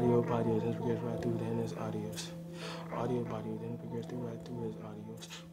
audio body, then progress right through, then it's audios. Audio body, then progress through right through is audios.